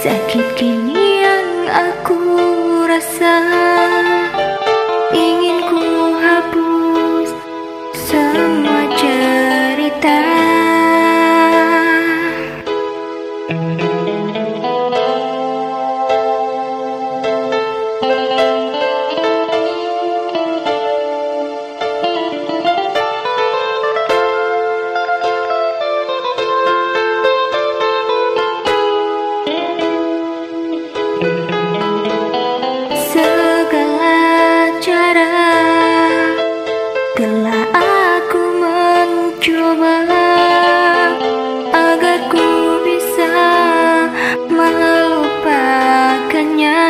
Sakit kini yang aku rasa. ku bisa melupakannya.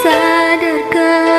Sadarkah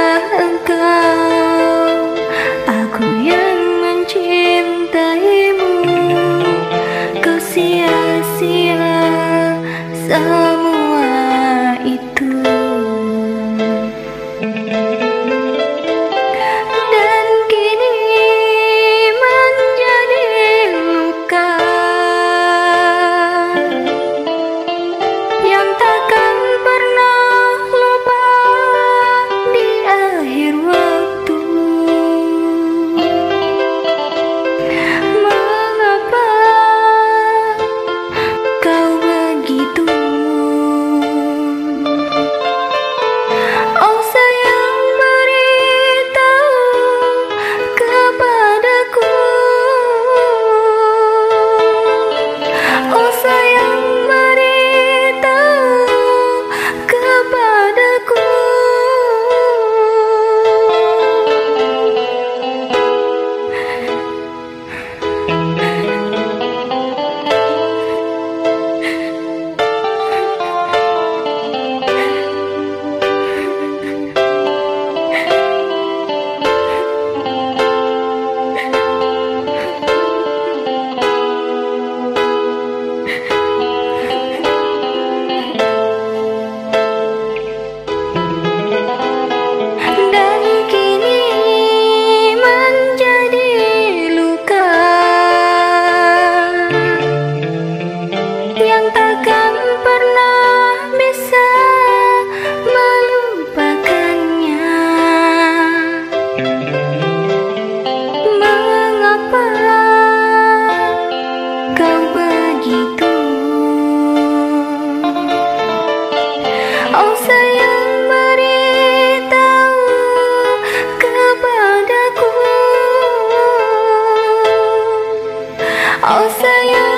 takkan pernah bisa melupakannya. Mengapa kau begitu? Oh sayang beritahu kepadaku. Oh sayang.